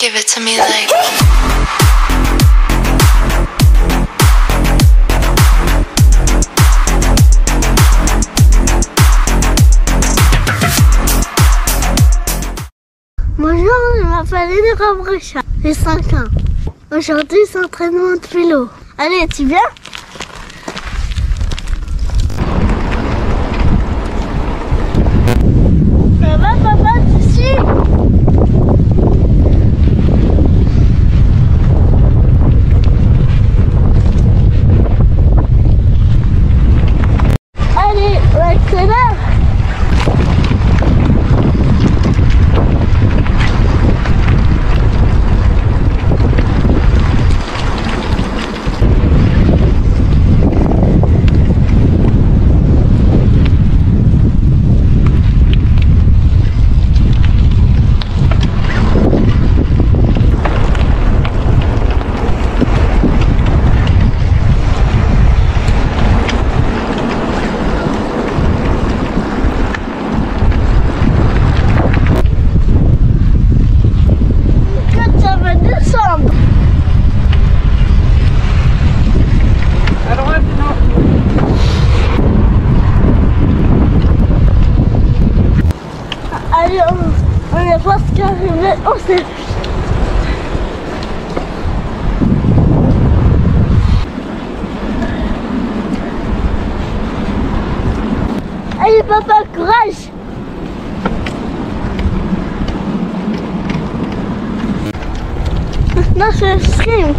Give it to me like. Bonjour, je m'appelle Enora Brecha, j'ai 5 ans. Aujourd'hui, c'est entraînement de vélo. Allez, tu viens? On, on est presque arrivé au cercle. Allez, papa, courage c'est le sprint.